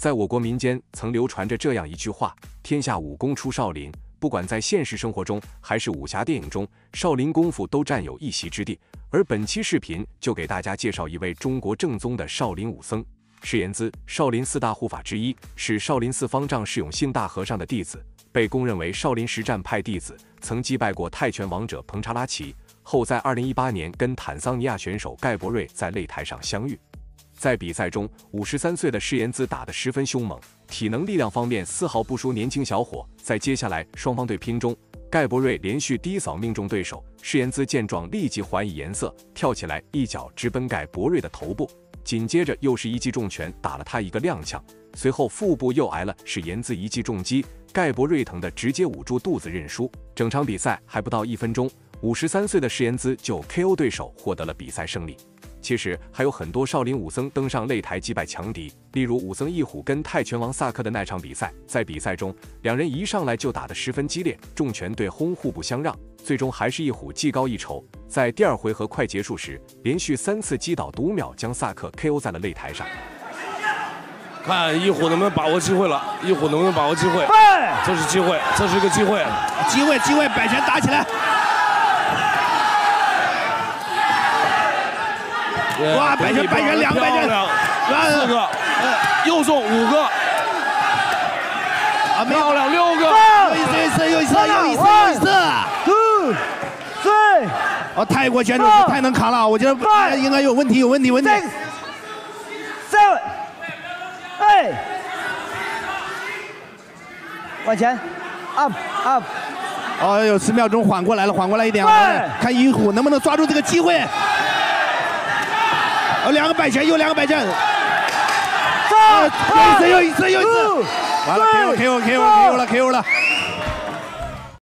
在我国民间曾流传着这样一句话：“天下武功出少林。”不管在现实生活中还是武侠电影中，少林功夫都占有一席之地。而本期视频就给大家介绍一位中国正宗的少林武僧释延资，少林四大护法之一，是少林寺方丈释永信大和尚的弟子，被公认为少林实战派弟子，曾击败过泰拳王者彭查拉奇。后在2018年跟坦桑尼亚选手盖博瑞在擂台上相遇。在比赛中，五十三岁的施延资打得十分凶猛，体能力量方面丝毫不输年轻小伙。在接下来双方对拼中，盖博瑞连续低扫命中对手，施延资见状立即还以颜色，跳起来一脚直奔盖博瑞的头部，紧接着又是一记重拳打了他一个踉跄，随后腹部又挨了释延资一记重击，盖博瑞疼得直接捂住肚子认输。整场比赛还不到一分钟，五十三岁的释延资就 KO 对手，获得了比赛胜利。其实还有很多少林武僧登上擂台击败强敌，例如武僧一虎跟泰拳王萨克的那场比赛，在比赛中两人一上来就打得十分激烈，重拳对轰互不相让，最终还是一虎技高一筹，在第二回合快结束时，连续三次击倒独秒将萨克 KO 在了擂台上。看一虎能不能把握机会了，一虎能不能把握机会？这是机会，这是一个机会，机会，机会，摆拳打起来。哇，百拳百拳两百拳，四个，又中五个，啊，漂亮六个，又一次又一次又一次又一次又一次，two three，哦，泰国选手太能扛了，我觉得应该有问题有问题问题，seven，哎，往前，up up，哦，有十秒钟缓过来了，缓过来一点，看一虎能不能抓住这个机会。哦，两个摆拳，又两个摆拳，又一次，又一次，又一次，完了，K O K O K O K O 了，K O 了。